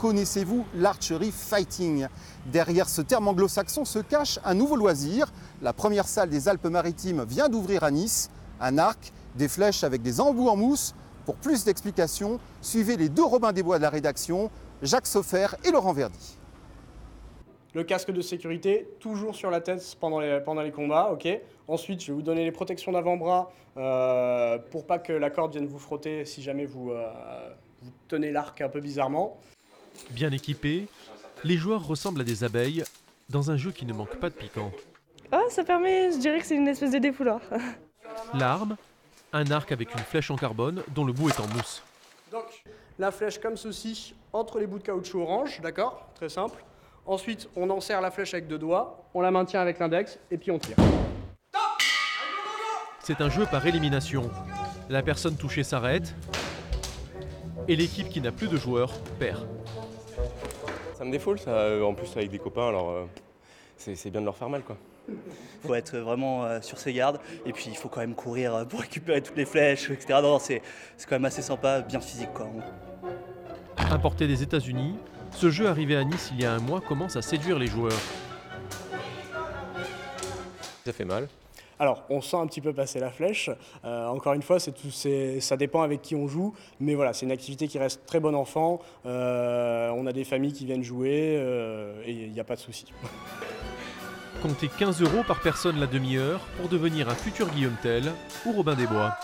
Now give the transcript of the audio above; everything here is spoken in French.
connaissez-vous l'archery fighting? Derrière ce terme anglo-saxon se cache un nouveau loisir. La première salle des Alpes-Maritimes vient d'ouvrir à Nice. Un arc, des flèches avec des embouts en mousse. Pour plus d'explications, suivez les deux Robins des Bois de la rédaction, Jacques Soffer et Laurent Verdy. Le casque de sécurité, toujours sur la tête pendant les, combats, Ensuite, je vais vous donner les protections d'avant-bras euh, pour pas que la corde vienne vous frotter si jamais vous, euh, vous tenez l'arc un peu bizarrement. Bien équipés, les joueurs ressemblent à des abeilles dans un jeu qui ne manque pas de piquant. Oh, ça permet, je dirais que c'est une espèce de défouloir. L'arme, un arc avec une flèche en carbone dont le bout est en mousse. Donc, la flèche comme ceci, entre les bouts de caoutchouc orange, d'accord Très simple. Ensuite, on enserre la flèche avec deux doigts, on la maintient avec l'index, et puis on tire. C'est un jeu par élimination. La personne touchée s'arrête et l'équipe qui n'a plus de joueurs perd. Ça me défoule, ça, euh, en plus avec des copains, alors euh, c'est c'est bien de leur faire mal quoi. Il faut être vraiment euh, sur ses gardes et puis il faut quand même courir euh, pour récupérer toutes les flèches, etc. Non, c'est c'est quand même assez sympa, bien physique quoi. Importé des États-Unis, ce jeu arrivé à Nice il y a un mois commence à séduire les joueurs. Ça fait mal. Alors, on sent un petit peu passer la flèche. Euh, encore une fois, ça dépend avec qui on joue. Mais voilà, c'est une activité qui reste très bon enfant. Euh, on a des familles qui viennent jouer euh, et il n'y a pas de souci. Comptez 15 euros par personne la demi-heure pour devenir un futur Guillaume Tell ou Robin des Bois.